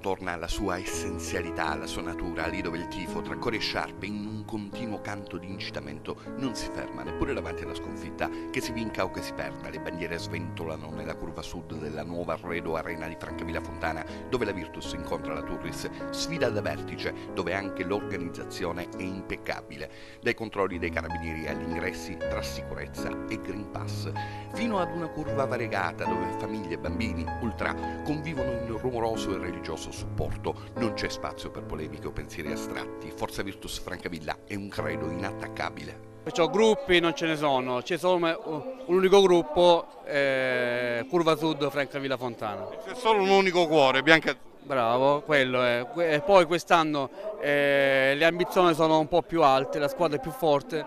Fontana ha la sua essenzialità, la sua natura, lì dove il tifo, tra cori e sciarpe, in un continuo canto di incitamento, non si ferma neppure davanti alla sconfitta, che si vinca o che si perda. Le bandiere sventolano nella curva sud della nuova arredo arena di Francavilla Fontana, dove la Virtus incontra la Turris, sfida da vertice, dove anche l'organizzazione è impeccabile, dai controlli dei carabinieri agli ingressi tra sicurezza e Green Pass, fino ad una curva variegata dove famiglie, bambini, ultra convivono in rumoroso e religioso supporto. Non c'è spazio per polemiche o pensieri astratti. Forza Virtus Francavilla è un credo inattaccabile. Perciò gruppi non ce ne sono, c'è solo un unico gruppo, eh, Curva Sud Francavilla Fontana. C'è solo un unico cuore, bianca. Bravo, quello è. E poi quest'anno eh, le ambizioni sono un po' più alte, la squadra è più forte,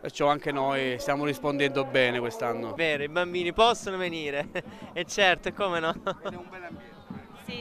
perciò anche noi stiamo rispondendo bene quest'anno. Vero, i bambini possono venire, e certo, come no? È un bel ambiente.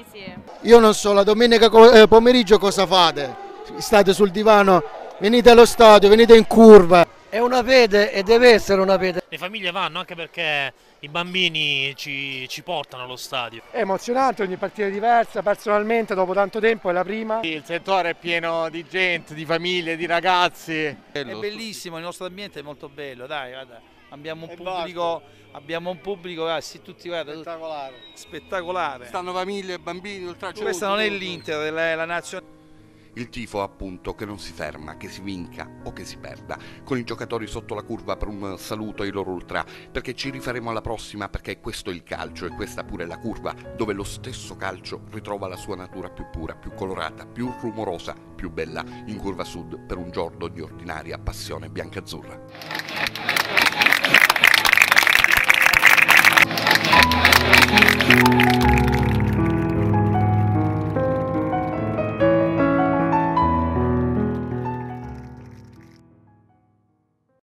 Sì. Io non so, la domenica eh, pomeriggio cosa fate? State sul divano, venite allo stadio, venite in curva. È una fede e deve essere una fede. Le famiglie vanno anche perché i bambini ci, ci portano allo stadio. È emozionante, ogni partita è diversa, personalmente dopo tanto tempo è la prima. Il settore è pieno di gente, di famiglie, di ragazzi. È bellissimo, il nostro ambiente è molto bello, dai, guarda. Abbiamo un pubblico, abbiamo un pubblico, guarda, sì, tutti guarda, spettacolare. spettacolare. Stanno famiglie, bambini, oltre Questa non è l'Inter, è la nazionale. Il tifo appunto che non si ferma, che si vinca o che si perda, con i giocatori sotto la curva per un saluto ai loro ultra, perché ci rifaremo alla prossima perché questo è il calcio e questa pure è la curva, dove lo stesso calcio ritrova la sua natura più pura, più colorata, più rumorosa, più bella, in curva sud per un giorno di ordinaria passione biancazzurra.